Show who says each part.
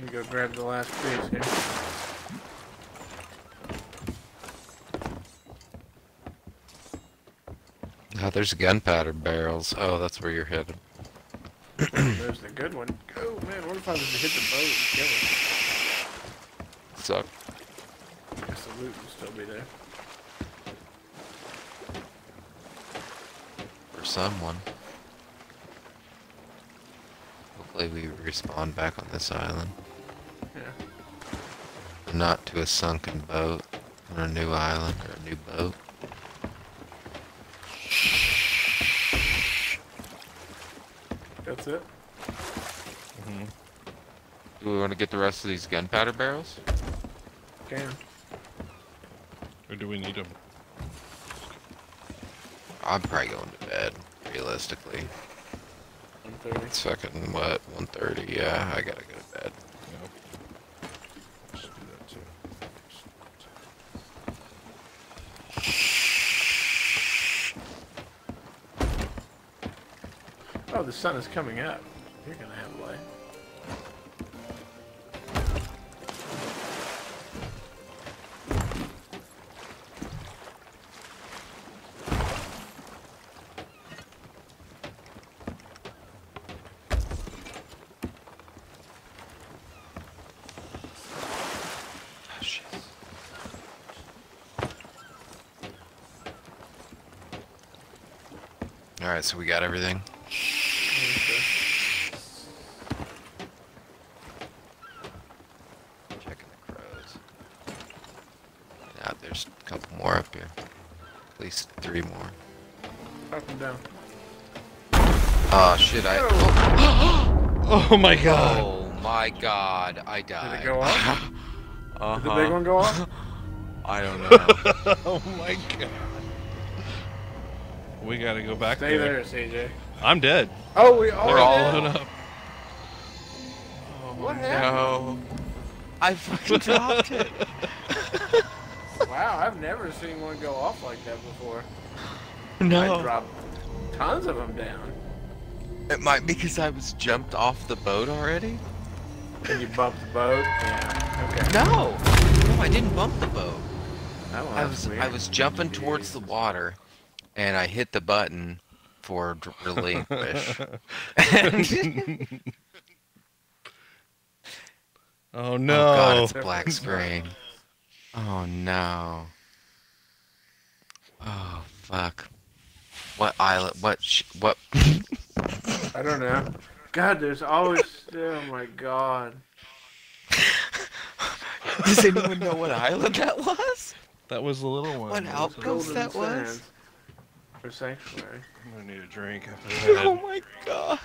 Speaker 1: Let me go grab the last piece here.
Speaker 2: Oh, there's gunpowder barrels. Oh, that's where you're headed.
Speaker 1: There's the good one. Oh man, what if I was to hit the boat and kill it?
Speaker 2: Suck.
Speaker 1: I Guess the loot will still be there.
Speaker 2: For someone. Hopefully we respawn back on this island.
Speaker 1: Yeah.
Speaker 2: Not to a sunken boat on a new island or a new boat.
Speaker 1: That's it.
Speaker 3: hmm
Speaker 2: Do we want to get the rest of these gunpowder barrels?
Speaker 1: Can.
Speaker 3: Or do we need them?
Speaker 2: I'm probably going to bed, realistically.
Speaker 1: 130.
Speaker 2: It's fucking, what, 1.30? Yeah, I gotta go to bed.
Speaker 3: Yep. Let's do that too.
Speaker 1: Oh, the sun is coming up. You're gonna have light.
Speaker 2: Oh. Alright, so we got everything. Checking the crows. Yeah, there's a couple more up here. At least three more.
Speaker 1: Up and down.
Speaker 2: Oh shit, I.
Speaker 3: Oh my god!
Speaker 2: Oh my god, I died.
Speaker 1: Did it go off?
Speaker 2: uh
Speaker 1: Did the big one go off?
Speaker 2: I don't know.
Speaker 3: oh my god. We gotta go back
Speaker 1: Stay
Speaker 3: there.
Speaker 1: there, CJ.
Speaker 3: I'm dead.
Speaker 1: Oh, we all
Speaker 3: They're all
Speaker 1: dead?
Speaker 3: lit up.
Speaker 1: What happened?
Speaker 2: no. I fucking dropped it.
Speaker 1: Wow, I've never seen one go off like that before. No. I
Speaker 2: No.
Speaker 1: dropped tons of them down.
Speaker 2: It might be because I was jumped off the boat already.
Speaker 1: And you bumped the boat? Yeah. Okay.
Speaker 2: No. No, I didn't bump the boat.
Speaker 1: Oh,
Speaker 2: I
Speaker 1: that's
Speaker 2: was I was jumping towards the water, and I hit the button for dr- relinquish.
Speaker 3: Oh no!
Speaker 2: Oh god, it's black screen. Oh no. Oh fuck. What island? What? Sh- what?
Speaker 1: I don't know. God, there's always. Oh my god.
Speaker 2: Does anyone know what island that was?
Speaker 3: that was the little one.
Speaker 2: What
Speaker 3: That
Speaker 2: out-
Speaker 3: was-
Speaker 2: Outpost that was?
Speaker 1: For sanctuary.
Speaker 3: I'm gonna need a drink after
Speaker 2: Oh my god.